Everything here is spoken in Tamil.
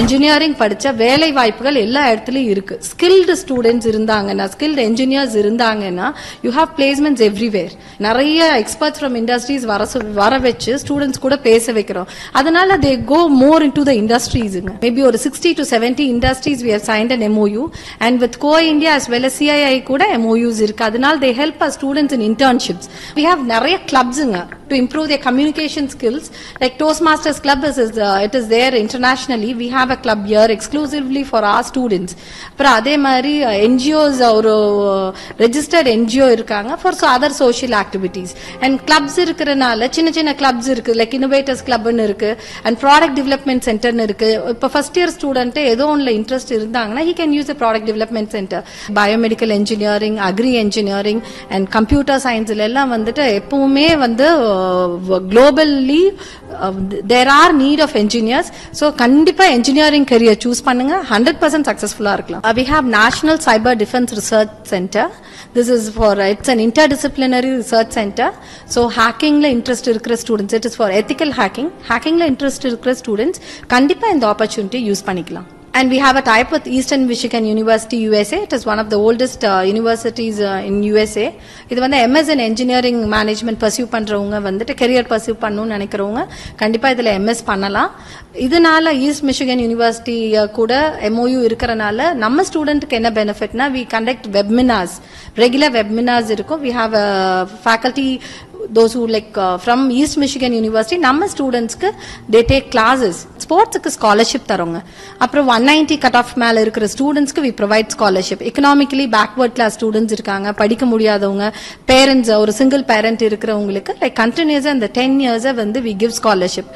இன்ஜினியரிங் படித்த வேலை வாய்ப்புகள் எல்லா இடத்துலையும் இருக்கு. ஸ்கில்டு ஸ்டூடெண்ட்ஸ் இருந்தாங்கன்னா ஸ்கில்டு என்ஜினியர்ஸ் இருந்தாங்கன்னா யூ ஹாவ் பிளேஸ்மெண்ட்ஸ் எவ்ரிவேர் நிறைய எக்ஸ்பர்ட்ஸ் ஃப்ரம் இண்டஸ்ட்ரீஸ் வர வர வச்சு ஸ்டூடெண்ட்ஸ் கூட பேச வைக்கிறோம். அதனால they go more into the இண்டஸ்ட்ரீஸுங்க maybe ஒரு sixty to seventy industries we have signed an MOU and with go India as well CII கூட எம்ஓயூஸ் இருக்கு. அதனால they help a students in internships we have நிறைய கிளப்ஸுங்க to improve their communication skills. Like toastmasters club is, is uh, it is there internationally. We have a club here exclusively for our students. அப்புறம் அதே மாதிரி uh, என்ஜிஓஸ் uh, ஒரு uh, ரெஜிஸ்டர்ட் என்ஜிஓ இருக்காங்க for other social activities and clubs இருக்கிறனால சின்ன சின்ன கிளப்ஸ் இருக்கு. லைக் இன்னோவேட்டர்ஸ் கிளப்னு இருக்கு. அண்ட் ப்ராடக்ட் டெவலப்மெண்ட் சென்டர்னு இருக்கு. இப்போ ஃபர்ஸ்ட் இயர் ஸ்டூடெண்ட் ஏதோ ஒன்ல இன்ட்ரெஸ்ட் இருந்தாங்கன்னா he can use the product development centre biomedical engineering agri engineering and computer சயின்ஸ்ல எல்லாம் வந்துட்டு எப்பவுமே வந்து globally there are need of engineers so கண்டிப்பா இன்ஜினியரிங் கரியர் சூஸ் பண்ணுங்க ஹண்ட்ரட் பர்சன்ட் சக்சஸ்ஃபுல்லா இருக்கலாம் we have national cyber defence research centre this is for it's an interdisciplinary research centre so ஹேக்கிங்ல interest இருக்கிற students it is for ethical hacking ஹேக்கிங்ல interest இருக்கிற ஸ்டூடெண்ட்ஸ் கண்டிப்பா இந்த ஆப்பர்ச்சுனிட்டி யூஸ் பண்ணிக்கலாம் And we have a type with Eastern Michigan University, USA. It is one of the oldest uh, universities uh, in USA. இது வந்து MS in engineering management pursue பண்ணுறவங்க வந்துட்டு கெரியர் பர்சியூ பண்ணணும்னு நினைக்கிறவங்க கண்டிப்பாக இதில் எம்எஸ் பண்ணலாம் இதனால ஈஸ்ட் மிஷிகன் யூனிவர்சிட்டி கூட எம்ஓயு இருக்கிறனால நம்ம ஸ்டூடெண்ட்டுக்கு என்ன பெனிஃபிட்னா we conduct webinars regular webinars இருக்கும் we have faculty those who like from East Michigan University நம்ம ஸ்டூடெண்ட்ஸ்க்கு தே டேக் கிளாஸஸ் ஸ்போர்ட்ஸுக்கு ஸ்காலர்ஷிப் தரோங்க அப்புறம் ஒன் நைன்டி கட் ஆஃப் மேல இருக்கிற ஸ்டூடெண்ட்ஸ்க்கு we provide scholarship economically backward class students இருக்காங்க. படிக்க முடியாதவங்க பேரண்ட்ஸ் ஒரு சிங்கிள் பேரண்ட் இருக்கிறவங்களுக்கு லைக் கண்டினியூஸாக இந்த டென் இயர்ஸை வந்து வி கிவ் ஸ்காலர்ஷிப்